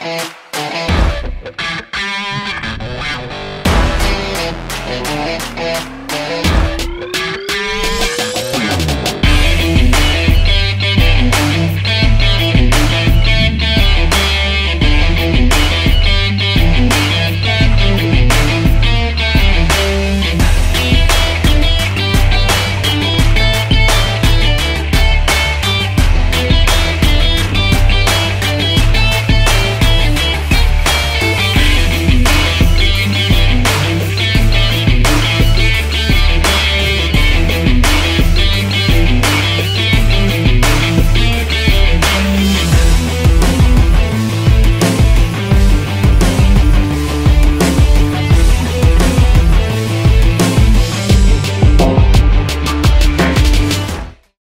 and